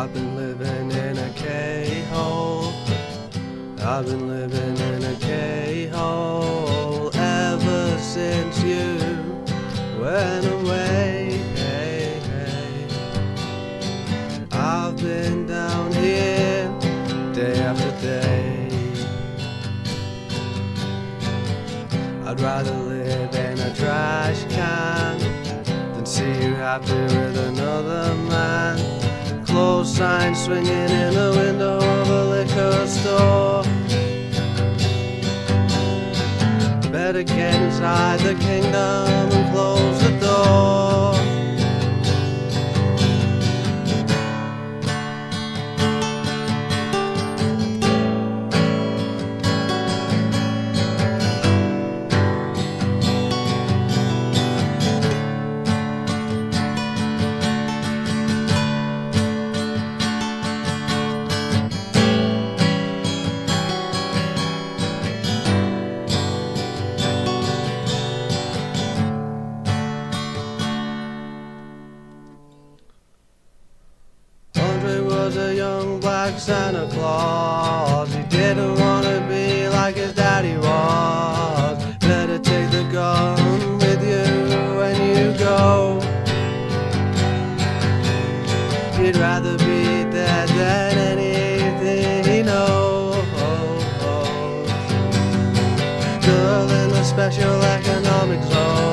I've been living in a K-hole. I've been living in a K-hole ever since you went away. Hey, hey. I've been down here day after day. I'd rather live in a trash can than see you happy with another man. Sign swinging in the window of a liquor store. Better get inside the kingdom black Santa Claus. He didn't want to be like his daddy was. Better take the gun with you when you go. He'd rather be dead than anything he knows. Girl in the special economic zone.